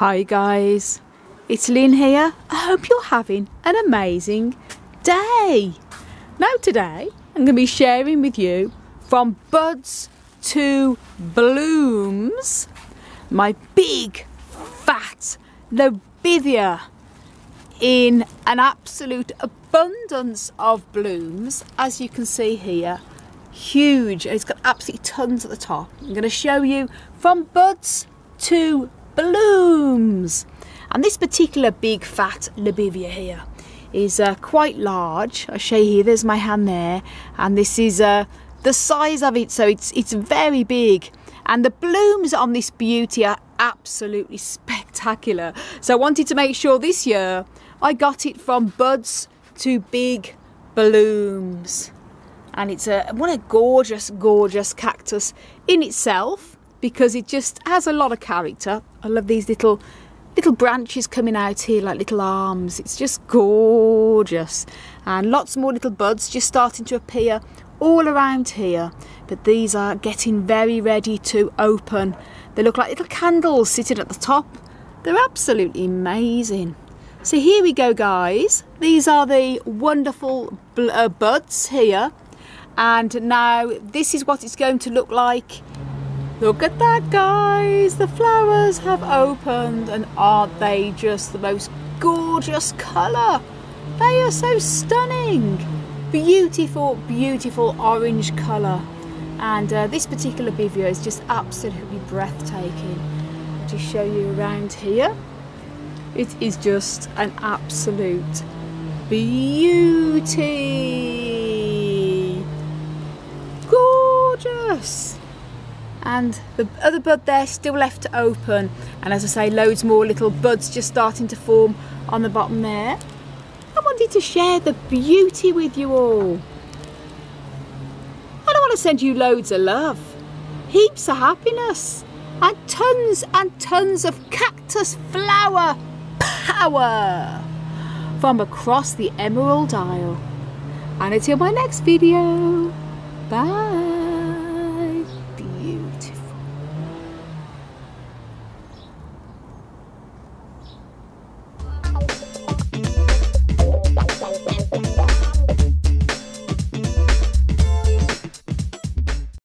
Hi guys, it's Lynn here. I hope you're having an amazing day. Now today I'm going to be sharing with you from buds to blooms my big fat Lobivia in an absolute abundance of blooms as you can see here huge it's got absolutely tons at the top I'm going to show you from buds to blooms. And this particular big fat Lobivia here is uh, quite large. I'll show you here, there's my hand there. And this is uh, the size of it, so it's, it's very big. And the blooms on this beauty are absolutely spectacular. So I wanted to make sure this year I got it from buds to big blooms. And it's a what a gorgeous, gorgeous cactus in itself because it just has a lot of character. I love these little little branches coming out here like little arms. It's just gorgeous. And lots more little buds just starting to appear all around here. But these are getting very ready to open. They look like little candles sitting at the top. They're absolutely amazing. So here we go guys. These are the wonderful uh, buds here. And now this is what it's going to look like Look at that guys, the flowers have opened and aren't they just the most gorgeous colour? They are so stunning. Beautiful, beautiful orange colour. And uh, this particular Lobivia is just absolutely breathtaking. To show you around here, it is just an absolute beauty. And the other bud there still left to open. And as I say loads more little buds just starting to form on the bottom there. I wanted to share the beauty with you all. I don't want to send you loads of love. Heaps of happiness. And tons and tons of cactus flower power from across the Emerald Isle. And until my next video. Bye